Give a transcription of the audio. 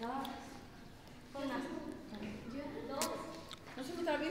Una. Dos. No se me mames.